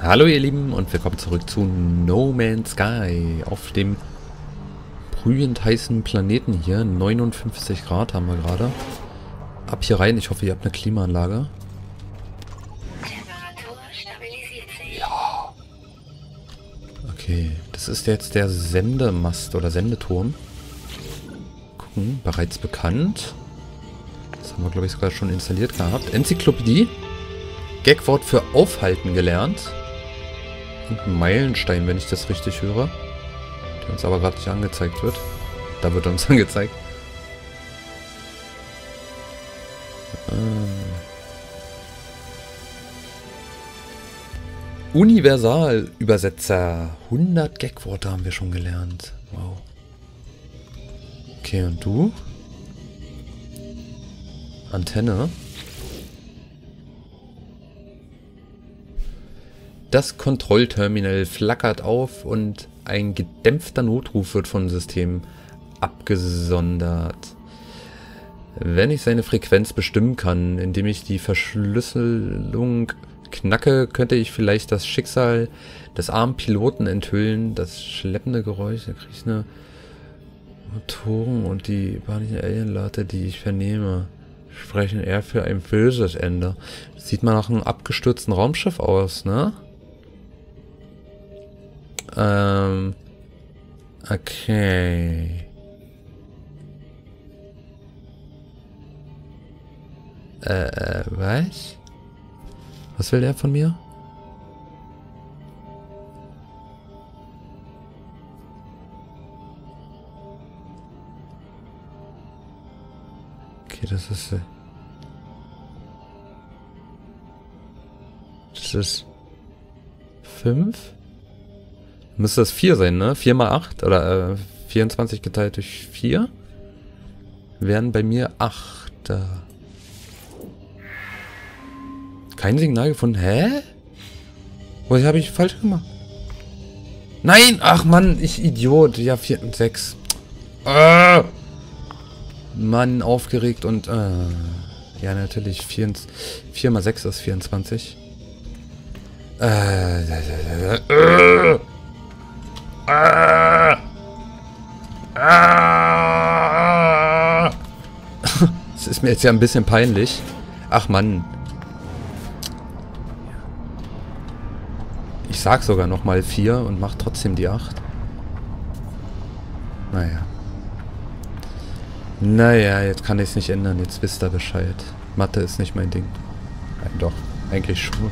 Hallo ihr Lieben und willkommen zurück zu No Man's Sky auf dem brühend heißen Planeten hier. 59 Grad haben wir gerade. Ab hier rein, ich hoffe ihr habt eine Klimaanlage. Ja. Okay, das ist jetzt der Sendemast oder Sendeturm. Gucken, bereits bekannt. Das haben wir glaube ich sogar schon installiert gehabt. Enzyklopädie. Gagwort für aufhalten gelernt. Ein Meilenstein, wenn ich das richtig höre. Der uns aber gerade nicht angezeigt wird. Da wird uns angezeigt. Ah. Universal-Übersetzer. 100 Gagworte haben wir schon gelernt. Wow. Okay, und du? Antenne. Das Kontrollterminal flackert auf und ein gedämpfter Notruf wird vom System abgesondert. Wenn ich seine Frequenz bestimmen kann, indem ich die Verschlüsselung knacke, könnte ich vielleicht das Schicksal des armen Piloten enthüllen. Das schleppende Geräusch, da kriege ich eine Motoren und die panischen Alienlaute, die ich vernehme, sprechen eher für ein böses Ende. sieht mal nach einem abgestürzten Raumschiff aus, ne? Ähm. Okay. Äh, was? Was will der von mir? Okay, das ist... Äh, das ist... Fünf? Müsste das 4 sein, ne? 4 mal 8 oder äh, 24 geteilt durch 4 wären bei mir 8. Kein Signal gefunden. Hä? Was habe ich falsch gemacht? Nein! Ach Mann, ich Idiot. Ja, 4 und 6. Äh. Mann, aufgeregt und... Äh, ja, natürlich. 4, 4 mal 6 ist 24. Äh, äh, äh, äh. Das ist mir jetzt ja ein bisschen peinlich. Ach Mann. Ich sag sogar nochmal 4 und mach trotzdem die 8. Naja. Naja, jetzt kann ich es nicht ändern. Jetzt wisst ihr Bescheid. Mathe ist nicht mein Ding. Nein, doch. Eigentlich schon.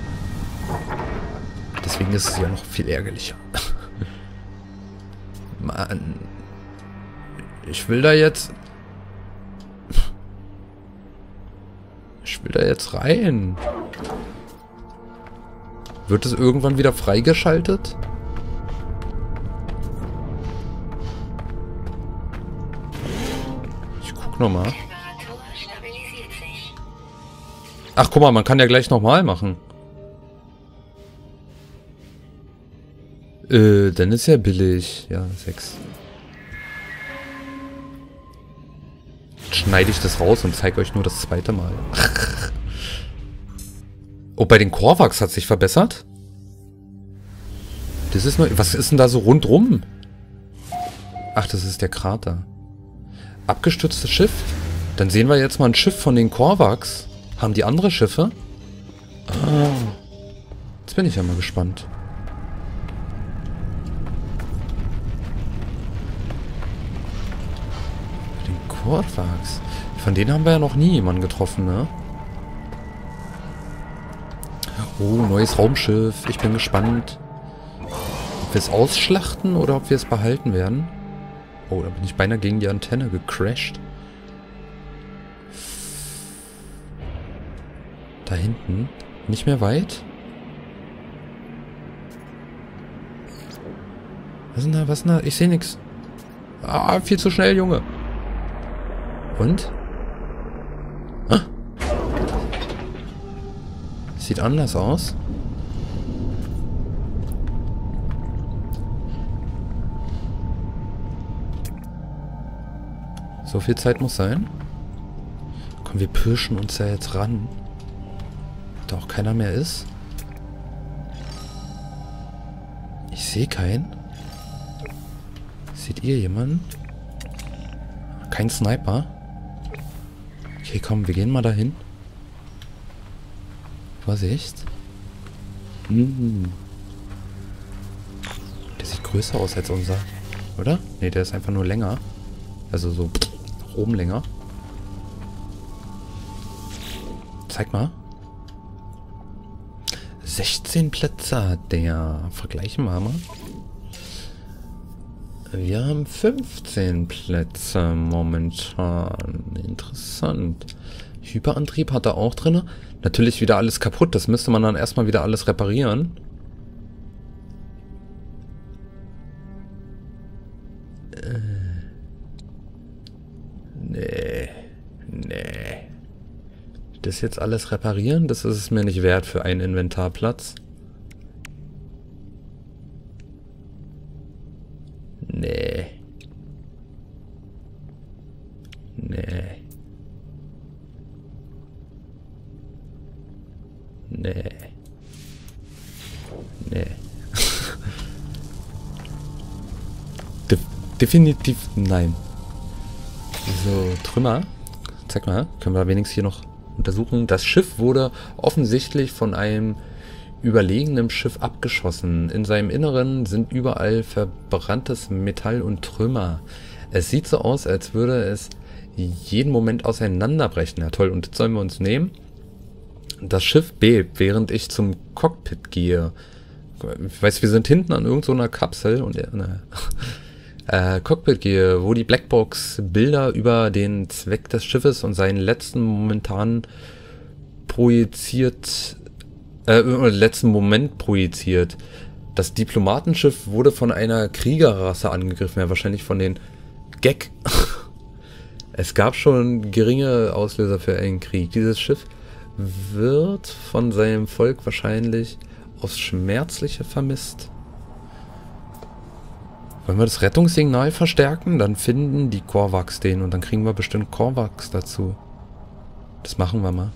Deswegen ist es ja noch viel ärgerlicher. Mann. Ich will da jetzt... Ich will da jetzt rein. Wird es irgendwann wieder freigeschaltet? Ich guck nochmal. Ach, guck mal, man kann ja gleich nochmal machen. Äh, dann ist ja billig. Ja, 6. Schneide ich das raus und zeige euch nur das zweite Mal. oh, bei den Korvax hat sich verbessert? Das ist nur... Was ist denn da so rundrum? Ach, das ist der Krater. Abgestürztes Schiff? Dann sehen wir jetzt mal ein Schiff von den Korvax. Haben die andere Schiffe? Ah. Jetzt bin ich ja mal gespannt. Portwax. Von denen haben wir ja noch nie jemanden getroffen, ne? Oh, neues Raumschiff. Ich bin gespannt. Ob wir es ausschlachten oder ob wir es behalten werden. Oh, da bin ich beinahe gegen die Antenne gecrashed. Da hinten. Nicht mehr weit. Was ist denn da? Was ist denn da? Ich sehe nichts. Ah, viel zu schnell, Junge. Und? Ah. Sieht anders aus. So viel Zeit muss sein. Komm, wir pirschen uns ja jetzt ran. Da auch keiner mehr ist. Ich sehe keinen. Seht ihr jemanden? Kein Sniper. Okay, komm, wir gehen mal dahin. Vorsicht. Hm. Der sieht größer aus als unser. Oder? Ne, der ist einfach nur länger. Also so nach oben länger. Zeig mal. 16 Plätze hat der. Vergleichen wir mal. Wir haben 15 Plätze momentan. Interessant. Hyperantrieb hat er auch drin. Natürlich wieder alles kaputt. Das müsste man dann erstmal wieder alles reparieren. Äh. Nee. Nee. Das jetzt alles reparieren, das ist es mir nicht wert für einen Inventarplatz. Nee. Nee. Nee. Nee. De definitiv nein. So, Trümmer. Zeig mal, können wir wenigstens hier noch untersuchen. Das Schiff wurde offensichtlich von einem überlegenen Schiff abgeschossen. In seinem Inneren sind überall verbranntes Metall und Trümmer. Es sieht so aus, als würde es jeden Moment auseinanderbrechen. Ja toll, und das sollen wir uns nehmen. Das Schiff bebt, während ich zum Cockpit gehe. Ich weiß, wir sind hinten an irgendeiner so Kapsel und ne, äh, Cockpit gehe, wo die Blackbox Bilder über den Zweck des Schiffes und seinen letzten momentan projiziert, äh, letzten Moment projiziert. Das Diplomatenschiff wurde von einer Kriegerrasse angegriffen, ja wahrscheinlich von den Gag. es gab schon geringe Auslöser für einen Krieg. Dieses Schiff wird von seinem Volk wahrscheinlich aufs Schmerzliche vermisst. Wollen wir das Rettungssignal verstärken? Dann finden die Korvax den und dann kriegen wir bestimmt Korvax dazu. Das machen wir mal.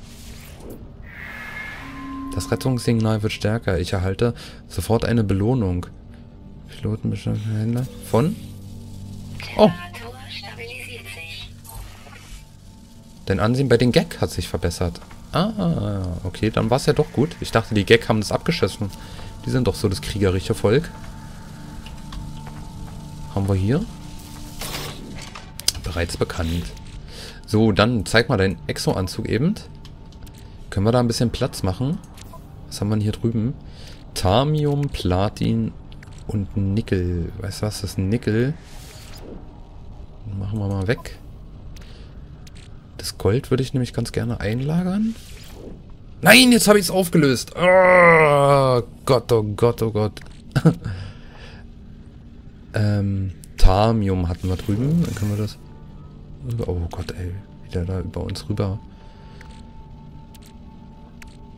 Das Rettungssignal wird stärker. Ich erhalte sofort eine Belohnung. Pilotenbestimmte Von? Oh. Dein Ansehen bei den Gag hat sich verbessert. Ah, okay, dann war es ja doch gut. Ich dachte, die Gag haben das abgeschossen. Die sind doch so das kriegerische Volk. Haben wir hier? Bereits bekannt. So, dann zeig mal deinen Exo-Anzug eben. Können wir da ein bisschen Platz machen? Was haben wir denn hier drüben? Tamium, Platin und Nickel. Weißt du was, das ist Nickel. Machen wir mal weg. Das Gold würde ich nämlich ganz gerne einlagern. Nein, jetzt habe ich es aufgelöst. Oh Gott, oh Gott, oh Gott. ähm, Tamium hatten wir drüben. Dann können wir das... Oh Gott, ey. Wieder da über uns rüber.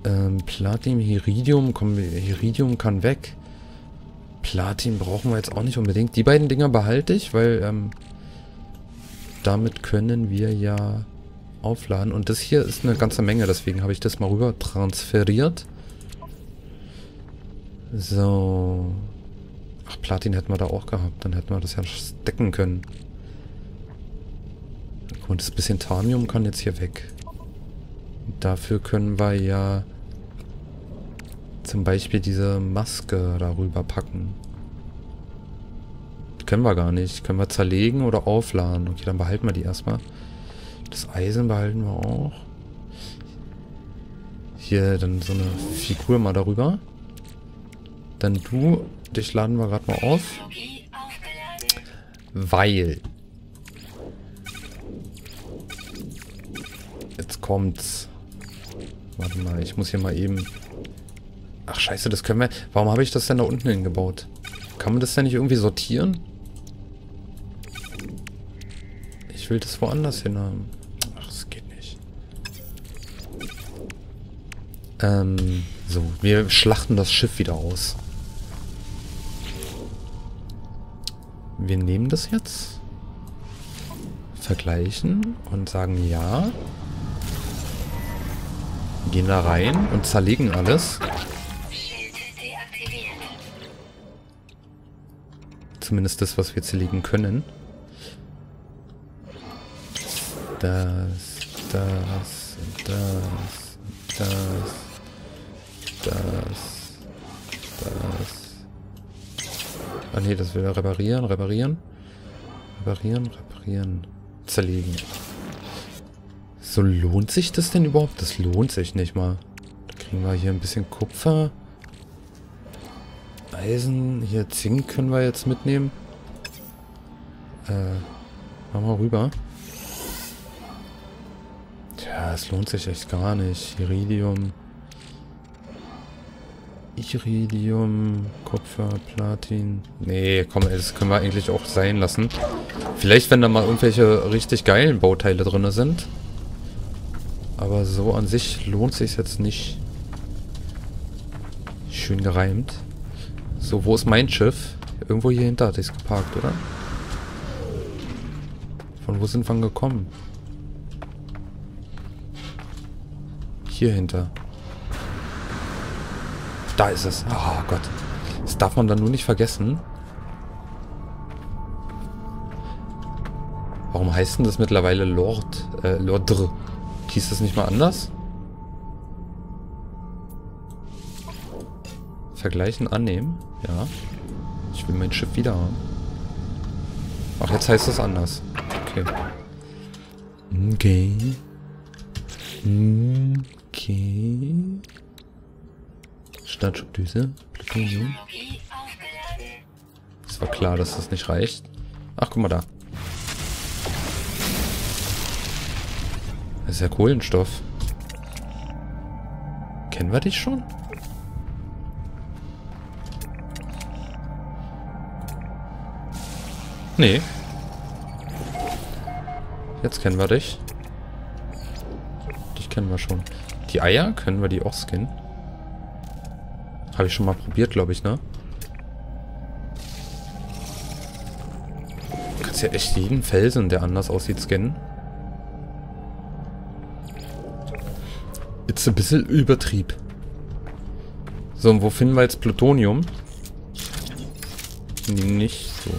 Ähm, Platin, Heridium. Komm, Heridium kann weg. Platin brauchen wir jetzt auch nicht unbedingt. Die beiden Dinger behalte ich, weil ähm, damit können wir ja aufladen. Und das hier ist eine ganze Menge, deswegen habe ich das mal rüber transferiert. So. Ach, Platin hätten wir da auch gehabt. Dann hätten wir das ja stecken können. Und das bisschen Tamium kann jetzt hier weg. Dafür können wir ja zum Beispiel diese Maske darüber packen. Die können wir gar nicht. Können wir zerlegen oder aufladen. Okay, dann behalten wir die erstmal. Das Eisen behalten wir auch. Hier dann so eine Figur mal darüber. Dann du, dich laden wir gerade mal auf. Weil. Jetzt kommt's. Warte mal, ich muss hier mal eben... Ach scheiße, das können wir... Warum habe ich das denn da unten hingebaut? Kann man das denn nicht irgendwie sortieren? Ich will das woanders hin haben. Ähm, so, wir schlachten das Schiff wieder aus. Wir nehmen das jetzt, vergleichen und sagen ja. Gehen da rein und zerlegen alles. Zumindest das, was wir jetzt legen können. Das, das, das, das, das, das. Ah ne, das will er reparieren, reparieren. Reparieren, reparieren. Zerlegen. So, lohnt sich das denn überhaupt? Das lohnt sich nicht mal. Da kriegen wir hier ein bisschen Kupfer. Eisen. Hier Zink können wir jetzt mitnehmen. Äh, machen wir rüber. Tja, es lohnt sich echt gar nicht. Iridium. Iridium, Kupfer, Platin. Nee, komm, das können wir eigentlich auch sein lassen. Vielleicht, wenn da mal irgendwelche richtig geilen Bauteile drin sind. Aber so an sich lohnt sich jetzt nicht. Schön gereimt. So, wo ist mein Schiff? Irgendwo hier hinter hatte ich es geparkt, oder? Von wo sind wir gekommen? Hier hinter. Da ist es. Oh Gott. Das darf man dann nur nicht vergessen. Warum heißt denn das mittlerweile Lord, äh, Lordr? Hieß das nicht mal anders? Vergleichen, annehmen. Ja. Ich will mein Schiff wieder haben. Ach, jetzt heißt es anders. Okay. Okay. Okay. Startschubdüse. Plutonium. Es war klar, dass das nicht reicht. Ach, guck mal da. Das ist ja Kohlenstoff. Kennen wir dich schon? Nee. Jetzt kennen wir dich. Dich kennen wir schon. Die Eier, können wir die auch skinnen? Habe ich schon mal probiert, glaube ich, ne? Du kannst ja echt jeden Felsen, der anders aussieht, scannen. Jetzt ein bisschen Übertrieb. So, und wo finden wir jetzt Plutonium? Nicht so.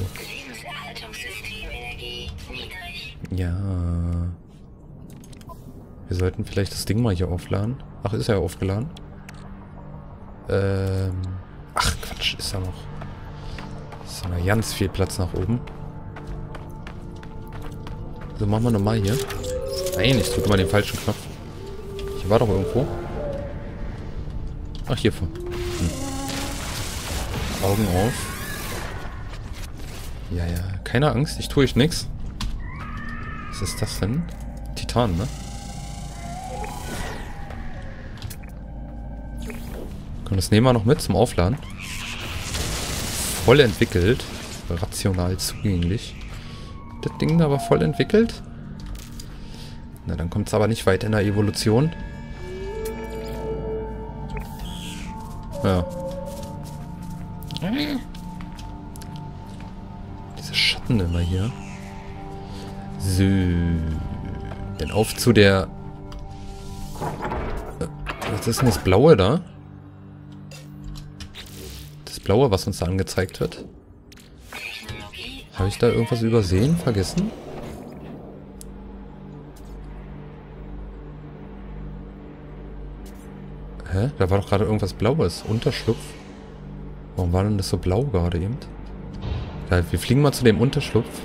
Ja. Wir sollten vielleicht das Ding mal hier aufladen. Ach, ist er aufgeladen? Ähm. Ach, Quatsch, ist da noch. Ist da noch ganz viel Platz nach oben. So, machen wir nochmal hier. Nein, ich drücke mal den falschen Knopf. Hier war doch irgendwo. Ach, hiervon. Hm. Augen auf. Ja, ja. Keine Angst, ich tue euch nichts. Was ist das denn? Titan, ne? Komm, das nehmen wir noch mit zum Aufladen. Voll entwickelt. Rational zugänglich. Das Ding aber voll entwickelt. Na, dann kommt es aber nicht weit in der Evolution. Ja. Diese Schatten immer hier. So. Dann auf zu der... Äh, was ist denn das Blaue da? Das Blaue, was uns da angezeigt wird. Habe ich da irgendwas übersehen, vergessen? Hä? Da war doch gerade irgendwas Blaues. Unterschlupf. Warum war denn das so blau gerade eben? Wir fliegen mal zu dem Unterschlupf.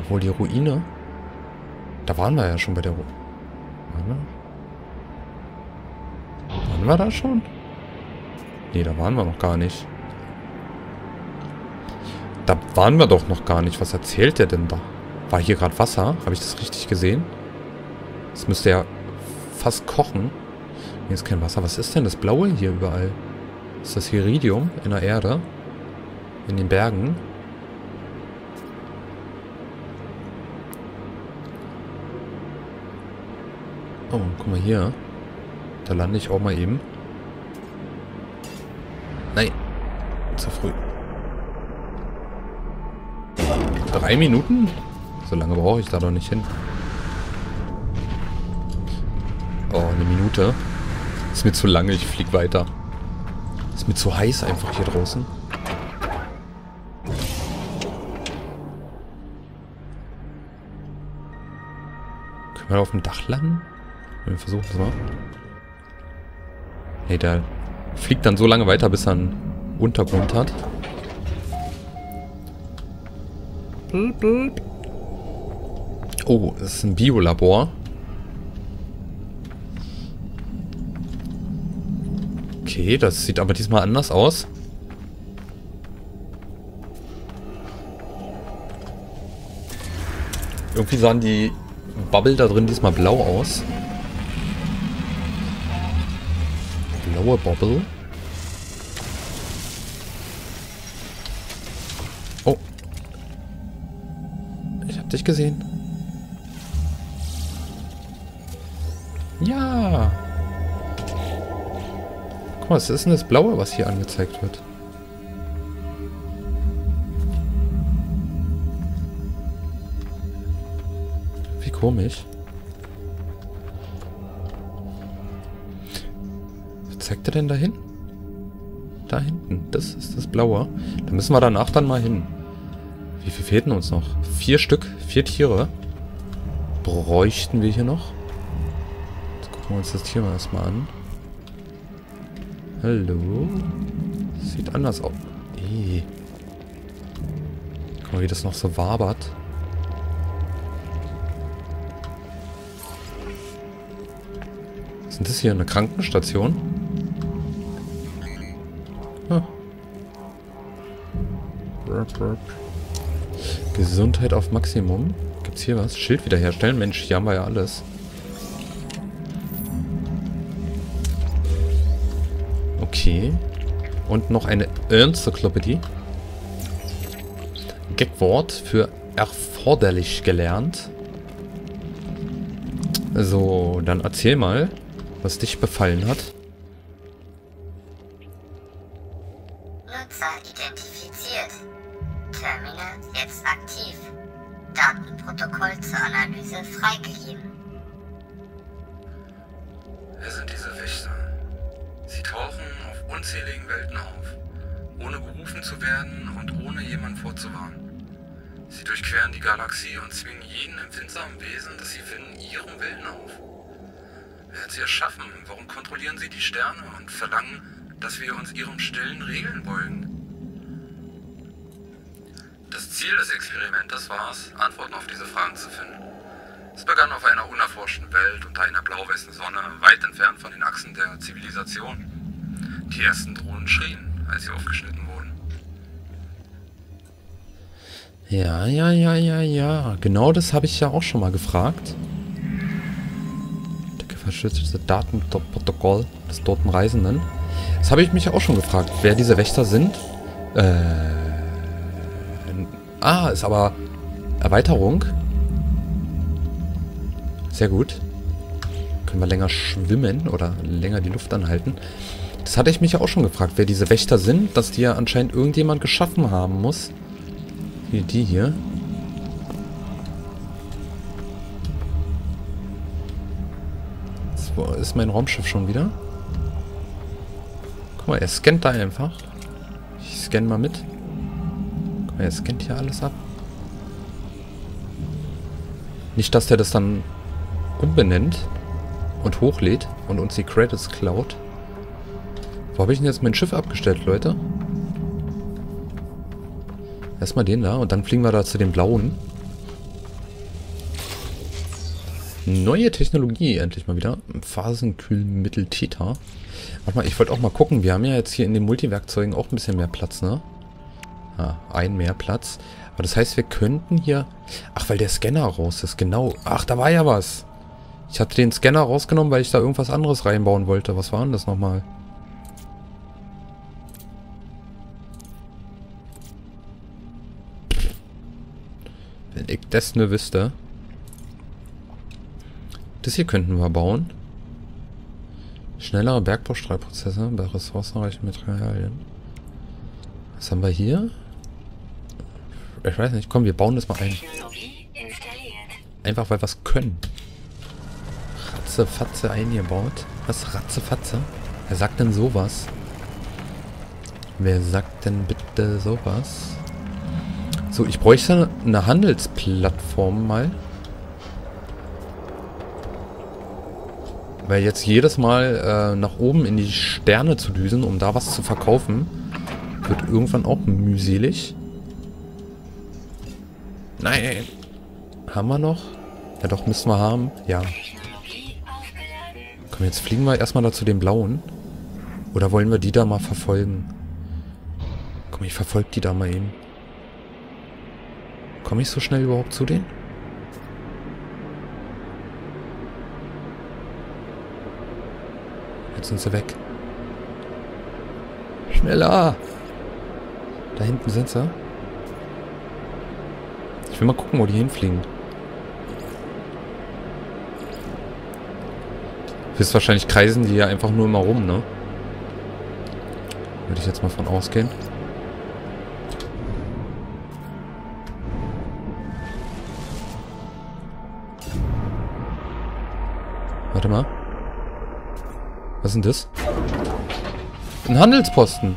Obwohl die Ruine... Da waren wir ja schon bei der... Ru waren wir? Waren wir da schon? Nee, da waren wir noch gar nicht. Da waren wir doch noch gar nicht. Was erzählt der denn da? War hier gerade Wasser? Habe ich das richtig gesehen? Das müsste ja fast kochen. Hier ist kein Wasser. Was ist denn das Blaue hier überall? Ist das Iridium in der Erde? In den Bergen? Oh, guck mal hier. Da lande ich auch mal eben. Nein. Zu früh. Drei Minuten? So lange brauche ich da doch nicht hin. Oh, eine Minute. Ist mir zu lange, ich flieg weiter. Ist mir zu heiß einfach hier draußen. Können wir auf dem Dach landen? Wir versuchen es mal. Hey, der fliegt dann so lange weiter, bis er einen Untergrund hat. Oh, das ist ein Biolabor. Okay, das sieht aber diesmal anders aus. Irgendwie sahen die Bubble da drin diesmal blau aus. Blaue Bubble. Oh. Ich hab dich gesehen. Ja. Guck mal, was ist denn das Blaue, was hier angezeigt wird? Wie komisch. Zeigt er denn dahin? Da hinten. Das ist das Blaue. Da müssen wir danach dann mal hin. Wie viel fehlten uns noch? Vier Stück. Vier Tiere. Bräuchten wir hier noch? Jetzt gucken wir uns das Tier mal erstmal an. Hallo? Sieht anders aus. Ey. Guck mal, wie das noch so wabert. Ist das hier? Eine Krankenstation? Gesundheit auf Maximum. Gibt's hier was? Schild wiederherstellen? Mensch, hier haben wir ja alles. Okay. Und noch eine Enzyklopädie. Gagwort für erforderlich gelernt. So, dann erzähl mal, was dich befallen hat. Nutzer identifiziert. Terminal jetzt aktiv. Datenprotokoll zur Analyse freigegeben. Wer sind diese Wächter? Sie tauchen auf unzähligen Welten auf, ohne gerufen zu werden und ohne jemand vorzuwarnen. Sie durchqueren die Galaxie und zwingen jeden empfindsamen Wesen, das sie finden, ihrem Willen auf. Wer hat sie erschaffen? Warum kontrollieren sie die Sterne und verlangen, dass wir uns ihrem stillen Regeln beugen? Ziel des Experimentes war es, Antworten auf diese Fragen zu finden. Es begann auf einer unerforschten Welt unter einer blau-weißen Sonne, weit entfernt von den Achsen der Zivilisation. Die ersten Drohnen schrien, als sie aufgeschnitten wurden. Ja, ja, ja, ja, ja. Genau das habe ich ja auch schon mal gefragt. Der verschlüsselte Datenprotokoll des toten Reisenden. Das habe ich mich auch schon gefragt, wer diese Wächter sind. Äh. Ah, ist aber Erweiterung. Sehr gut. Können wir länger schwimmen oder länger die Luft anhalten. Das hatte ich mich auch schon gefragt, wer diese Wächter sind, dass die ja anscheinend irgendjemand geschaffen haben muss. Wie die hier. Wo ist mein Raumschiff schon wieder? Guck mal, er scannt da einfach. Ich scanne mal mit. Er scannt hier alles ab. Nicht, dass der das dann umbenennt und hochlädt und uns die Credits klaut. Wo habe ich denn jetzt mein Schiff abgestellt, Leute? Erstmal den da und dann fliegen wir da zu den blauen. Neue Technologie endlich mal wieder. Phasenkühlmittel Theta. Warte mal, ich wollte auch mal gucken. Wir haben ja jetzt hier in den Multiwerkzeugen auch ein bisschen mehr Platz, ne? Ah, ein mehr Platz. Aber das heißt, wir könnten hier... Ach, weil der Scanner raus ist, genau. Ach, da war ja was. Ich hatte den Scanner rausgenommen, weil ich da irgendwas anderes reinbauen wollte. Was war denn das nochmal? Wenn ich das nur wüsste. Das hier könnten wir bauen. Schnellere Bergbaustrahlprozesse bei ressourcenreichen Materialien. Was haben wir hier? Ich weiß nicht. Komm, wir bauen das mal ein. Einfach weil wir es können. Ratzefatze eingebaut. Was? Ratzefatze? Wer sagt denn sowas? Wer sagt denn bitte sowas? So, ich bräuchte eine Handelsplattform mal. Weil jetzt jedes Mal äh, nach oben in die Sterne zu düsen, um da was zu verkaufen, wird irgendwann auch mühselig. Nein. Haben wir noch? Ja doch, müssen wir haben. Ja. Komm, jetzt fliegen wir erstmal da zu den Blauen. Oder wollen wir die da mal verfolgen? Komm, ich verfolge die da mal eben. Komme ich so schnell überhaupt zu denen? Jetzt sind sie weg. Schneller! Da hinten sind sie. Ich will mal gucken, wo die hinfliegen. wahrscheinlich kreisen die ja einfach nur immer rum, ne? Würde ich jetzt mal von ausgehen. Warte mal. Was ist denn das? Ein Handelsposten.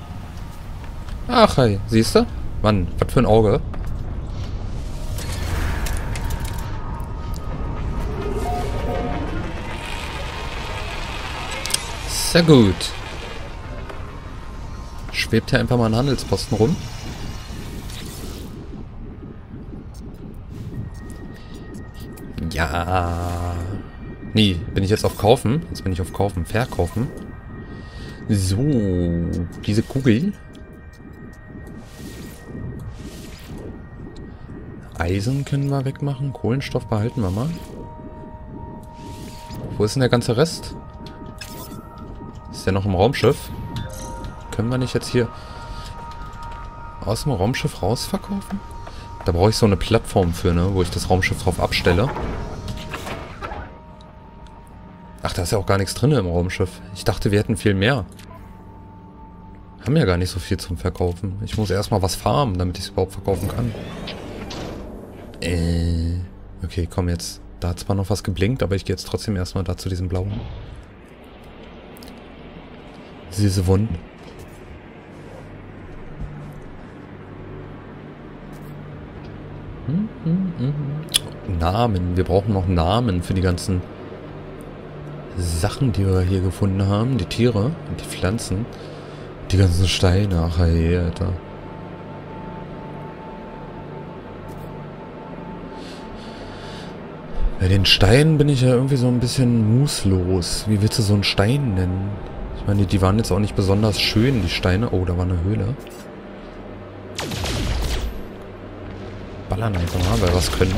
Ach, hey. Siehst du? Mann, was für ein Auge. Sehr gut. Schwebt hier einfach mal ein Handelsposten rum. Ja. Nee, bin ich jetzt auf Kaufen? Jetzt bin ich auf Kaufen. Verkaufen. So, diese Kugel. Eisen können wir wegmachen. Kohlenstoff behalten wir mal. Wo ist denn der ganze Rest? Ist der noch im Raumschiff? Können wir nicht jetzt hier aus dem Raumschiff rausverkaufen? Da brauche ich so eine Plattform für, ne? Wo ich das Raumschiff drauf abstelle. Ach, da ist ja auch gar nichts drin im Raumschiff. Ich dachte, wir hätten viel mehr. Haben ja gar nicht so viel zum Verkaufen. Ich muss erstmal was farmen, damit ich es überhaupt verkaufen kann. Äh. Okay, komm jetzt. Da hat zwar noch was geblinkt, aber ich gehe jetzt trotzdem erstmal da zu diesem blauen. Diese Wunden. Namen. Wir brauchen noch Namen für die ganzen Sachen, die wir hier gefunden haben. Die Tiere und die Pflanzen. Die ganzen Steine. Ach hey, Alter. Bei den Steinen bin ich ja irgendwie so ein bisschen mußlos. Wie willst du so einen Stein nennen? Ich meine, die waren jetzt auch nicht besonders schön, die Steine. Oh, da war eine Höhle. Ballern einfach mal, weil was können.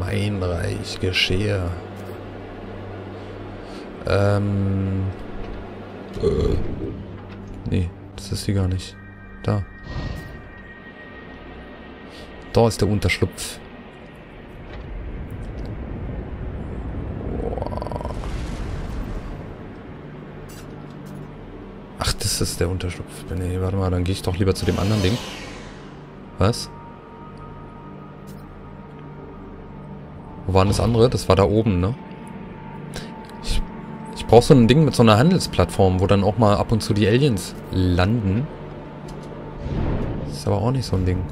Mein Reich geschehe. Ähm. Äh. Nee, das ist sie gar nicht. Da. Da ist der Unterschlupf. Ach, das ist der Unterschlupf. Nee, warte mal, dann gehe ich doch lieber zu dem anderen Ding. Was? Wo war das andere? Das war da oben, ne? Ich, ich brauche so ein Ding mit so einer Handelsplattform, wo dann auch mal ab und zu die Aliens landen. Das ist aber auch nicht so ein Ding.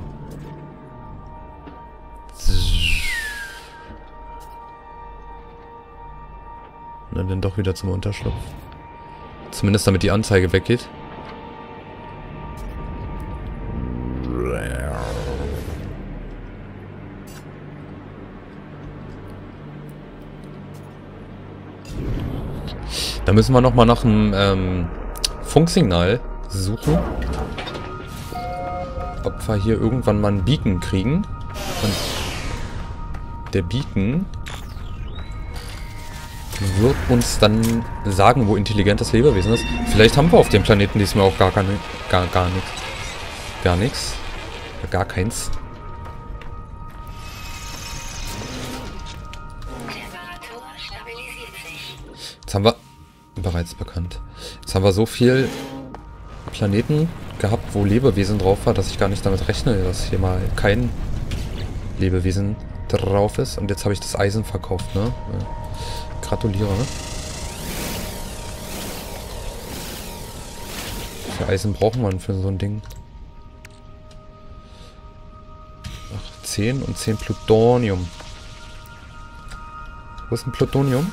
Und dann doch wieder zum Unterschlupf. Zumindest damit die Anzeige weggeht. Da müssen wir nochmal nach einem ähm, Funksignal suchen. Ob wir hier irgendwann mal einen Beacon kriegen. Und der Beacon wird uns dann sagen, wo intelligentes Lebewesen ist. Vielleicht haben wir auf dem Planeten diesmal auch gar, keine, gar, gar nichts. Gar nichts. Gar keins. Jetzt haben wir bereits bekannt. Jetzt haben wir so viel Planeten gehabt, wo Lebewesen drauf war, dass ich gar nicht damit rechne, dass hier mal kein Lebewesen drauf ist. Und jetzt habe ich das Eisen verkauft, ne? Gratuliere. Wie viel Eisen braucht man für so ein Ding? 10 und 10 Plutonium. Wo ist ein Plutonium?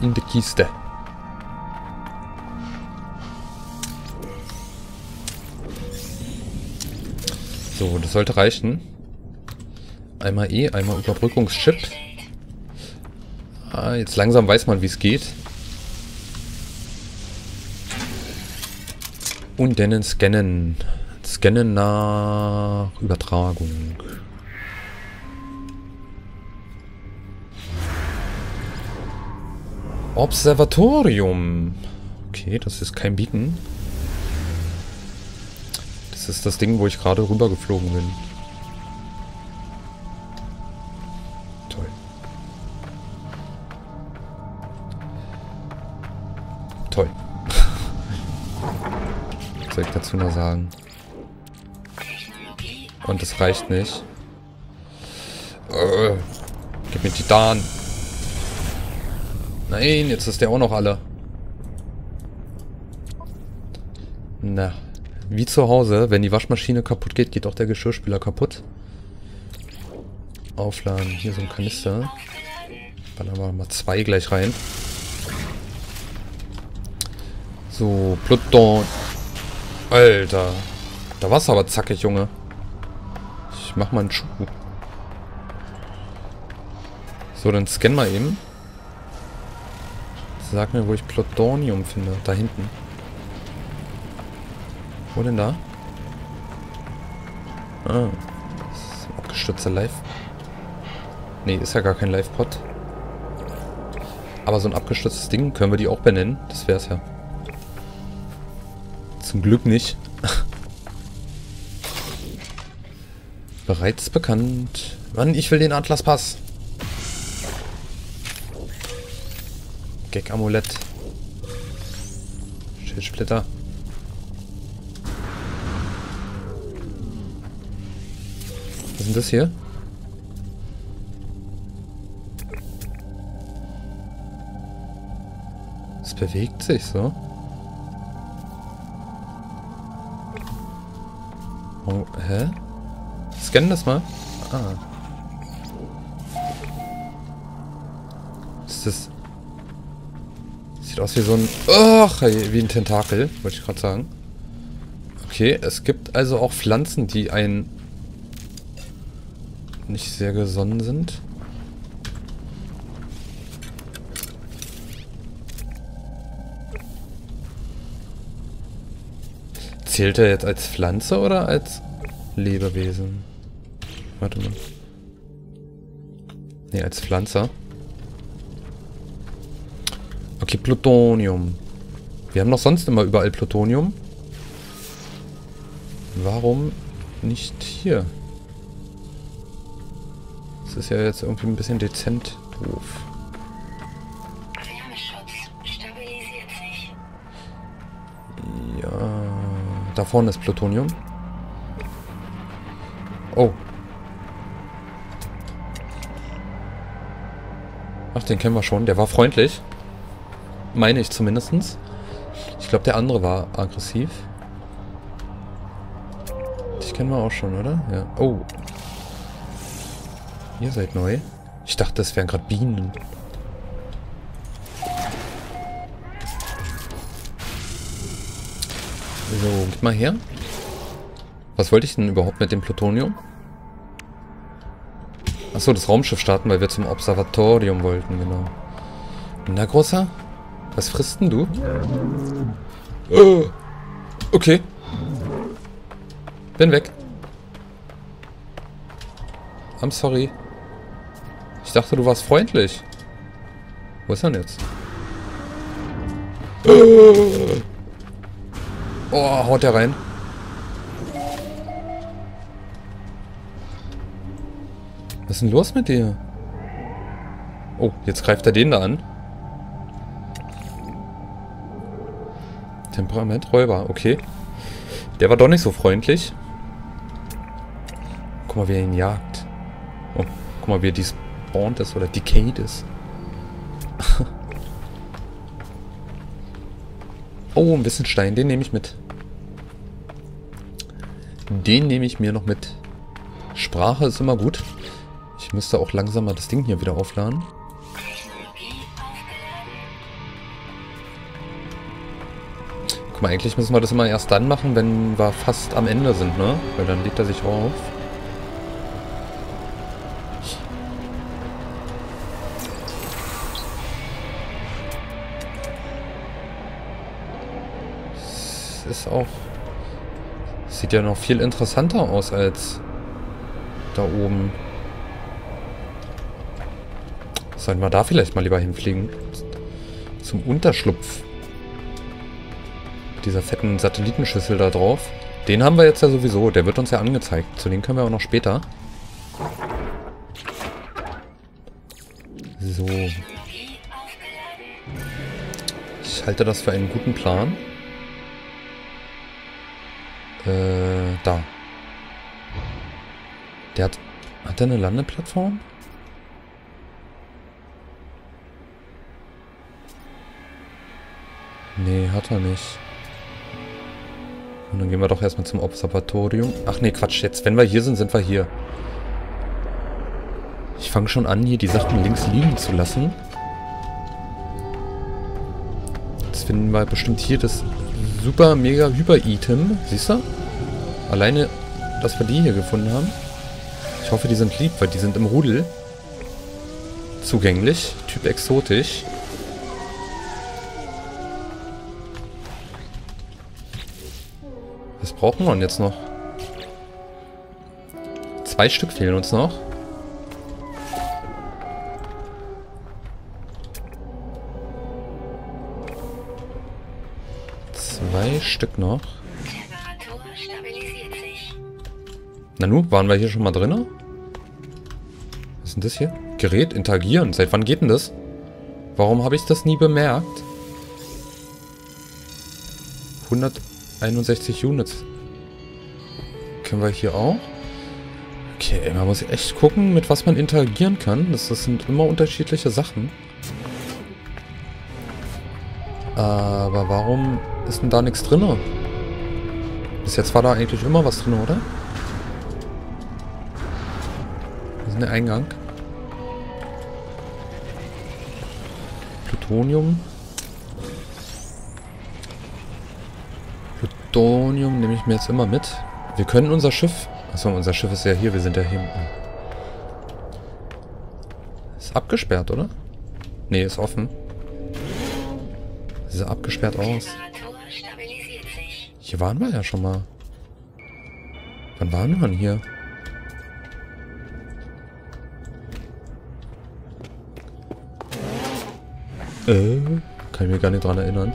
In der Kiste. So, das sollte reichen. Einmal E, einmal Überbrückungschip. Ah, jetzt langsam weiß man, wie es geht. Und dann scannen. Scannen nach Übertragung. Observatorium. Okay, das ist kein Beacon. Das ist das Ding, wo ich gerade rübergeflogen bin. Toll. Toll. Was soll ich dazu noch sagen? Und das reicht nicht. Äh, gib mir Titan. Nein, jetzt ist der auch noch alle. Na, wie zu Hause, wenn die Waschmaschine kaputt geht, geht auch der Geschirrspüler kaputt. Aufladen. Hier so ein Kanister. Haben wir mal zwei gleich rein. So, Pluton. Alter. Da war's aber zackig, Junge. Ich mach mal einen Schuh. So, dann scan mal eben. Sag mir, wo ich Plutonium finde. Da hinten. Wo denn da? Ah. Das ist ein abgestürzter Live. Nee, ist ja gar kein Live-Pod. Aber so ein abgestürztes Ding, können wir die auch benennen? Das wär's ja. Zum Glück nicht. Bereits bekannt. Mann, ich will den Atlas-Pass. Gag-Amulett. Schildsplitter. Was ist denn das hier? Es bewegt sich so. Oh, hä? Scannen das mal. Ah. Ist das... Sieht aus wie so ein... Ach, wie ein Tentakel, wollte ich gerade sagen. Okay, es gibt also auch Pflanzen, die ein nicht sehr gesonnen sind. Zählt er jetzt als Pflanze oder als Lebewesen? Warte mal. Ne, als Pflanzer. Okay, Plutonium. Wir haben doch sonst immer überall Plutonium. Warum nicht hier? Das ist ja jetzt irgendwie ein bisschen dezent doof. Ja, da vorne ist Plutonium. Ach, den kennen wir schon. Der war freundlich. Meine ich zumindestens. Ich glaube, der andere war aggressiv. Dich kennen wir auch schon, oder? Ja. Oh. Ihr seid neu. Ich dachte, das wären gerade Bienen. So, gib mal her. Was wollte ich denn überhaupt mit dem Plutonium? Achso, das Raumschiff starten, weil wir zum Observatorium wollten, genau. Na, Großer? Was frisst denn du? Oh, okay. Bin weg. I'm sorry. Ich dachte, du warst freundlich. Wo ist er denn jetzt? Oh, haut der rein. Ist denn los mit dir? Oh, jetzt greift er den da an. Temperament Räuber, okay. Der war doch nicht so freundlich. Guck mal, wie er ihn jagt. Oh, guck mal, wie er despawned ist oder decayed ist. oh, ein bisschen Stein, den nehme ich mit. Den nehme ich mir noch mit. Sprache ist immer gut. Ich müsste auch langsam mal das Ding hier wieder aufladen. Guck mal, eigentlich müssen wir das immer erst dann machen, wenn wir fast am Ende sind, ne? Weil dann legt er sich auf. Es ist auch... Sieht ja noch viel interessanter aus als da oben. Sollten wir da vielleicht mal lieber hinfliegen? Zum Unterschlupf dieser fetten Satellitenschüssel da drauf. Den haben wir jetzt ja sowieso. Der wird uns ja angezeigt. Zu dem können wir auch noch später. So. Ich halte das für einen guten Plan. Äh, da. Der hat... Hat der eine Landeplattform? Nee, hat er nicht. Und dann gehen wir doch erstmal zum Observatorium. Ach nee, Quatsch. Jetzt, wenn wir hier sind, sind wir hier. Ich fange schon an, hier die Sachen links liegen zu lassen. Jetzt finden wir bestimmt hier das super, mega, hyper-Item. Siehst du? Alleine, dass wir die hier gefunden haben. Ich hoffe, die sind lieb, weil die sind im Rudel. Zugänglich. Typ exotisch. Brauchen wir denn jetzt noch? Zwei Stück fehlen uns noch. Zwei Stück noch. Sich. Nanu, waren wir hier schon mal drin? Was ist denn das hier? Gerät interagieren. Seit wann geht denn das? Warum habe ich das nie bemerkt? 161 Units. Können wir hier auch? Okay, man muss echt gucken, mit was man interagieren kann. Das, das sind immer unterschiedliche Sachen. Aber warum ist denn da nichts drin? Bis jetzt war da eigentlich immer was drin, oder? Wo ist denn der Eingang? Plutonium. Plutonium nehme ich mir jetzt immer mit. Wir können unser Schiff... Achso, unser Schiff ist ja hier. Wir sind ja hier hinten. Ist abgesperrt, oder? Nee, ist offen. Sieht abgesperrt aus. Hier waren wir ja schon mal. Wann waren wir denn hier? Äh, kann ich mir gar nicht dran erinnern.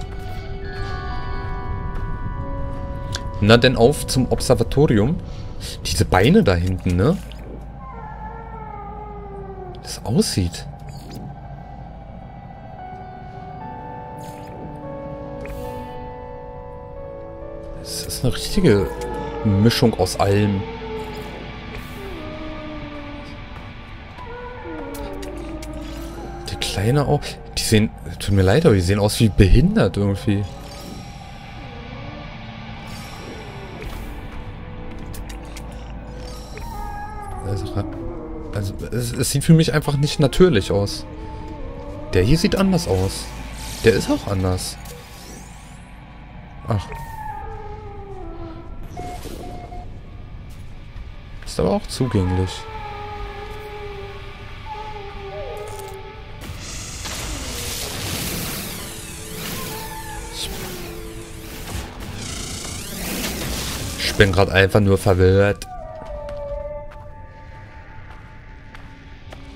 Na denn auf zum Observatorium. Diese Beine da hinten, ne? Das aussieht. Es ist eine richtige Mischung aus allem. Die Kleine auch. Die sehen. Tut mir leid, aber die sehen aus wie behindert irgendwie. Es, sieht für mich einfach nicht natürlich aus. Der hier sieht anders aus. Der ist auch anders. Ach. Ist aber auch zugänglich. Ich- Ich bin gerade einfach nur verwirrt.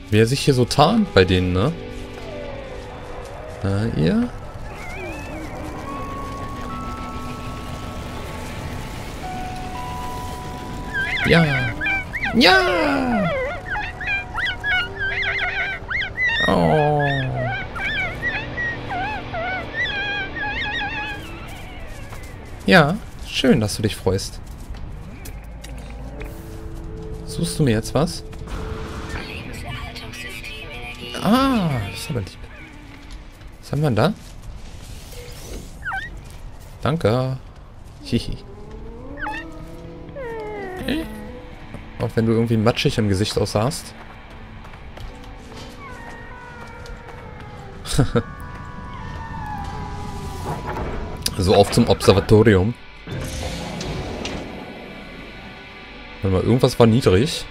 Wie er sich hier so tarnt bei denen, ne? Na, ihr? Ja. Ja. Oh. Ja, schön, dass du dich freust. Suchst du mir jetzt was? ist aber lieb. Was haben wir denn da? Danke. Hihi. Auch wenn du irgendwie matschig im Gesicht aussahst. so auf zum Observatorium. Warte mal, irgendwas war niedrig.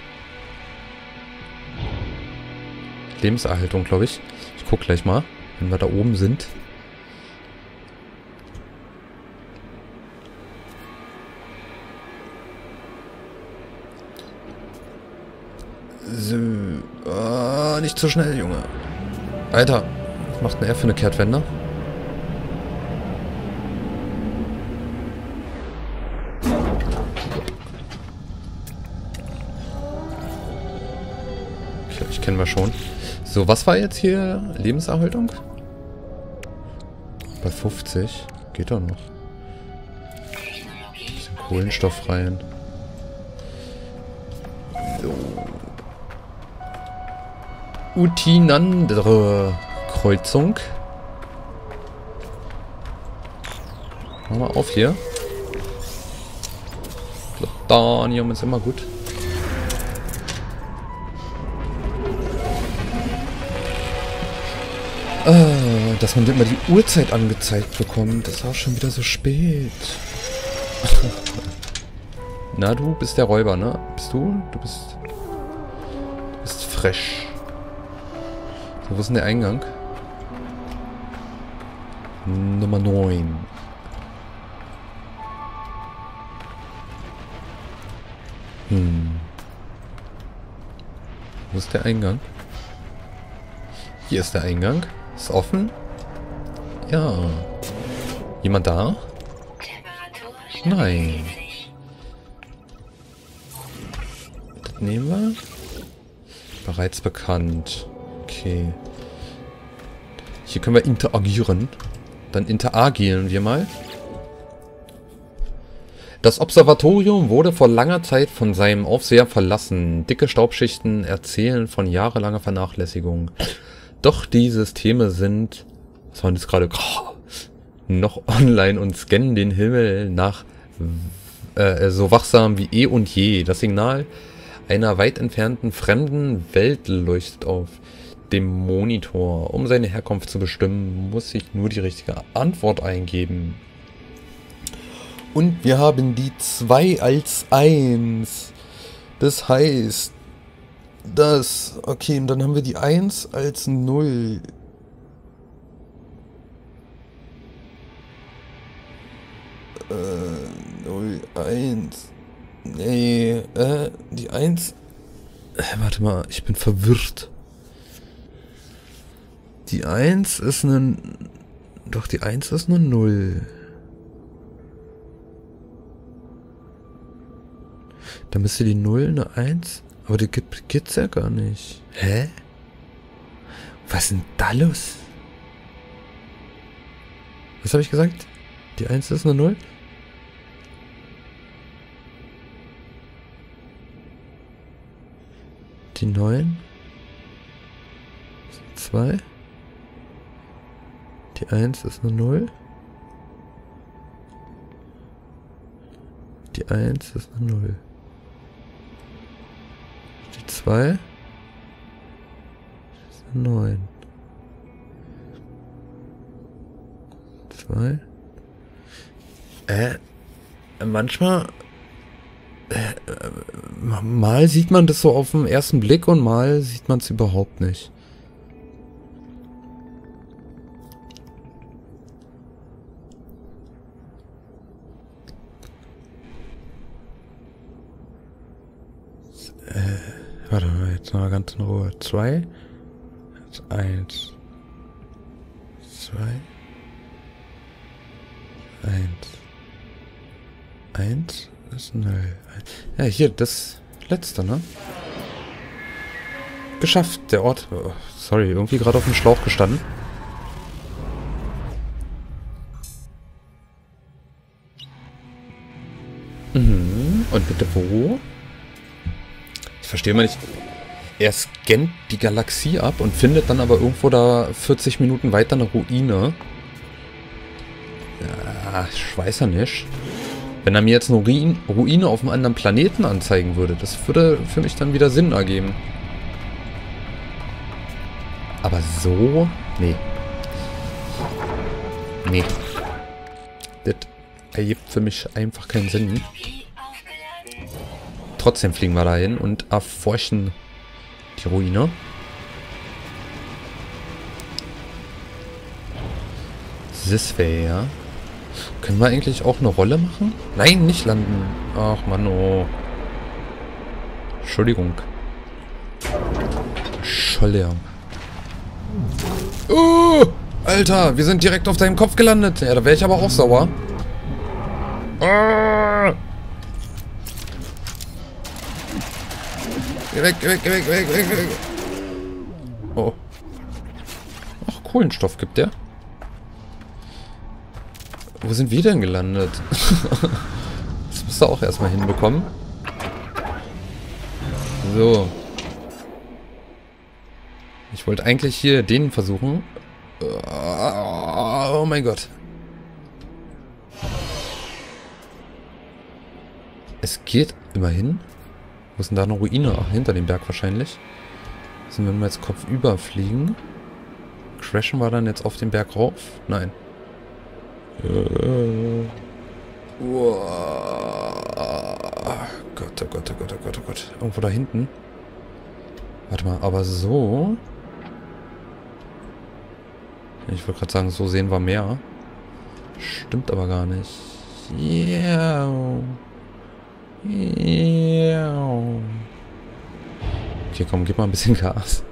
Lebenserhaltung, glaube ich. Ich guck gleich mal, wenn wir da oben sind. So. Ah, nicht zu schnell, Junge. Alter, was macht denn er für eine Kehrtwende? Okay, ich kennen wir schon. So, was war jetzt hier? Lebenserhaltung? Bei 50? Geht doch noch. Bisschen Kohlenstoff rein. So. Utinandere Kreuzung. Mach mal auf hier. Plutonium ist immer gut. Dass man immer die Uhrzeit angezeigt bekommt. Das ist auch schon wieder so spät. Na, du bist der Räuber, ne? Bist du? Du bist... Du bist fresh. So, wo ist denn der Eingang? Nummer 9. Hm. Wo ist der Eingang? Hier ist der Eingang. Ist offen? Ja. Jemand da? Nein. Das nehmen wir. Bereits bekannt. Okay. Hier können wir interagieren. Dann interagieren wir mal. Das Observatorium wurde vor langer Zeit von seinem Aufseher verlassen. Dicke Staubschichten erzählen von jahrelanger Vernachlässigung. Doch die Systeme sind, denn das gerade, noch online und scannen den Himmel nach äh, so wachsam wie eh und je. Das Signal einer weit entfernten fremden Welt leuchtet auf dem Monitor. Um seine Herkunft zu bestimmen, muss ich nur die richtige Antwort eingeben. Und wir haben die 2 als 1. Das heißt, das... Okay, und dann haben wir die 1 als 0. Äh, 0, 1. Nee, äh, die 1... Äh, warte mal, ich bin verwirrt. Die 1 ist eine... Doch, die 1 ist eine 0. Da müsste die 0 eine 1. Aber die gibt, gibt's ja gar nicht. Hä? Was ist denn da los? Was habe ich gesagt? Die 1 ist eine 0? Die 9? 2? Die 1 ist eine 0? Die 1 ist eine 0. Die 2 ist eine 9. 2. Äh, manchmal. Äh, äh, mal sieht man das so auf den ersten Blick und mal sieht man es überhaupt nicht. Warte mal, jetzt mal ganz in Ruhe. Zwei. Eins. Zwei. Eins. Eins null. Ja, hier, das letzte, ne? Geschafft, der Ort. Oh, sorry, irgendwie gerade auf dem Schlauch gestanden. Mhm. Und bitte wo? Ich verstehe mal nicht. Er scannt die Galaxie ab und findet dann aber irgendwo da 40 Minuten weiter eine Ruine. Ja, ich weiß ja nicht. Wenn er mir jetzt eine Ruin Ruine auf einem anderen Planeten anzeigen würde, das würde für mich dann wieder Sinn ergeben. Aber so? Nee. Nee. Das ergibt für mich einfach keinen Sinn. Trotzdem fliegen wir dahin und erforschen die Ruine. Das wäre... Können wir eigentlich auch eine Rolle machen? Nein, nicht landen. Ach, Mann, oh. Entschuldigung. Scholle. Oh, Alter, wir sind direkt auf deinem Kopf gelandet. Ja, da wäre ich aber auch sauer. Ah. Geh weg, geh weg, geh weg, weg, weg, weg. Oh. Ach, Kohlenstoff gibt der. Wo sind wir denn gelandet? das musst du auch erstmal hinbekommen. So. Ich wollte eigentlich hier den versuchen. Oh mein Gott. Es geht immerhin. Wo ist denn da eine Ruine? Ach, hinter dem Berg wahrscheinlich. Wenn wir jetzt kopfüber fliegen, crashen wir dann jetzt auf den Berg rauf? Nein. Gott, oh Gott, oh Gott, oh Gott, oh Gott. Irgendwo da hinten. Warte mal, aber so... Ich wollte gerade sagen, so sehen wir mehr. Stimmt aber gar nicht. Yeah. Yeah. Okay, komm, gib mal ein bisschen Gas.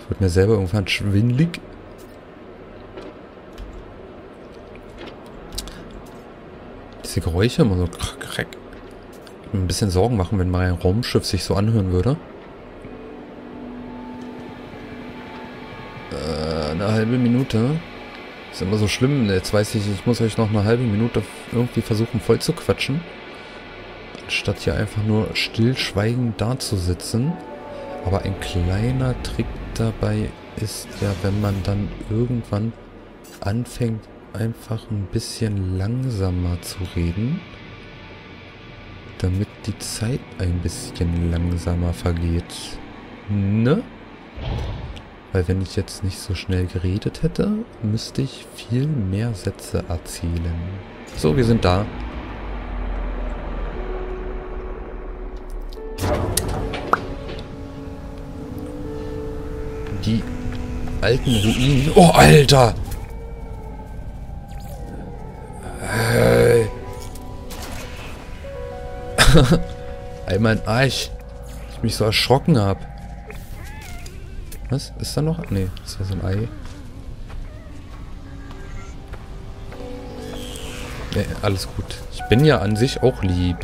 Ich wird mir selber irgendwann schwindlig. Diese Geräusche immer so krack. Ein bisschen Sorgen machen, wenn mein Raumschiff sich so anhören würde. Äh, eine halbe Minute. Ist immer so schlimm. Jetzt weiß ich, ich muss euch noch eine halbe Minute irgendwie versuchen voll zu quatschen. Anstatt hier einfach nur stillschweigend dazusitzen. Aber ein kleiner Trick dabei ist ja, wenn man dann irgendwann anfängt, einfach ein bisschen langsamer zu reden, damit die Zeit ein bisschen langsamer vergeht. Ne? Weil wenn ich jetzt nicht so schnell geredet hätte, müsste ich viel mehr Sätze erzählen. So, wir sind da. Die alten Ruinen. Oh, Alter! Einmal ein Arsch. Ich mich so erschrocken hab. Was? Ist da noch? Nee, ist ja so ein Ei. Nee, alles gut. Ich bin ja an sich auch lieb.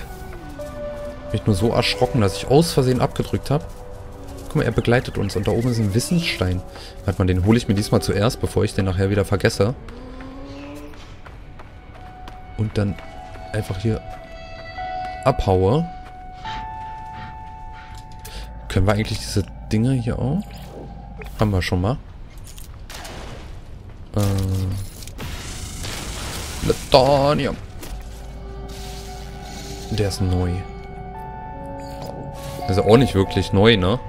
Mich nur so erschrocken, dass ich aus Versehen abgedrückt habe. Guck mal, er begleitet uns. Und da oben ist ein Wissensstein. Warte mal, den hole ich mir diesmal zuerst, bevor ich den nachher wieder vergesse. Und dann einfach hier abhaue. Können wir eigentlich diese Dinger hier auch? Haben wir schon mal. Äh. Letonium. Der ist neu. Also auch nicht wirklich neu, ne?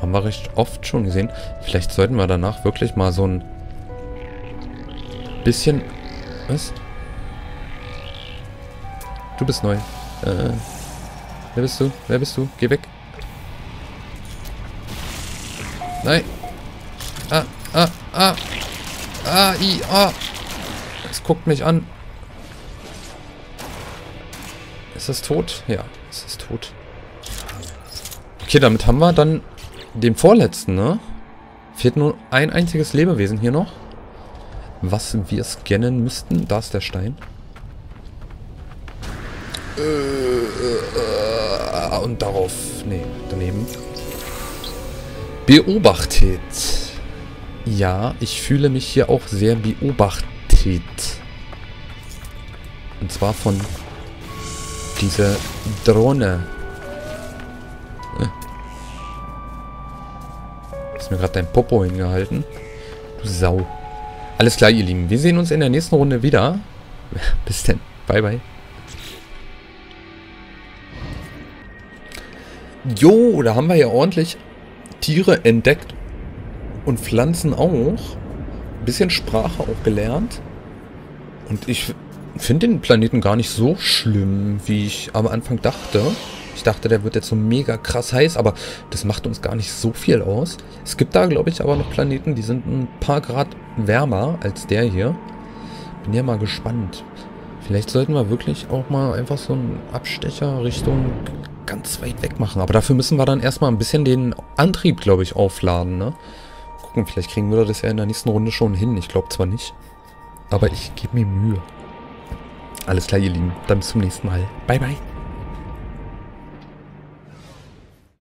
Haben wir recht oft schon gesehen. Vielleicht sollten wir danach wirklich mal so ein bisschen... Was? Du bist neu. Äh, wer bist du? Wer bist du? Geh weg. Nein. Ah, ah, ah. Ah, i, ah. Es guckt mich an. Ist das tot? Ja, es ist tot. Okay, damit haben wir dann den vorletzten, ne? Fehlt nur ein einziges Lebewesen hier noch. Was wir scannen müssten. Da ist der Stein. Äh, und darauf... Nee, daneben. Beobachtet. Ja, ich fühle mich hier auch sehr beobachtet. Und zwar von dieser Drohne. Äh. Ist mir gerade dein Popo hingehalten. Du Sau. Alles klar, ihr Lieben. Wir sehen uns in der nächsten Runde wieder. Bis denn. Bye, bye. Jo, da haben wir ja ordentlich Tiere entdeckt. Und Pflanzen auch. Ein bisschen Sprache auch gelernt. Und ich finde den Planeten gar nicht so schlimm, wie ich am Anfang dachte. Ich dachte, der wird jetzt so mega krass heiß, aber das macht uns gar nicht so viel aus. Es gibt da, glaube ich, aber noch Planeten, die sind ein paar Grad wärmer als der hier. Bin ja mal gespannt. Vielleicht sollten wir wirklich auch mal einfach so einen Abstecher Richtung ganz weit weg machen. Aber dafür müssen wir dann erstmal ein bisschen den Antrieb, glaube ich, aufladen, ne? Gucken, vielleicht kriegen wir das ja in der nächsten Runde schon hin. Ich glaube zwar nicht. Aber ich gebe mir Mühe. Alles klar, ihr Lieben. Dann bis zum nächsten Mal. Bye, bye.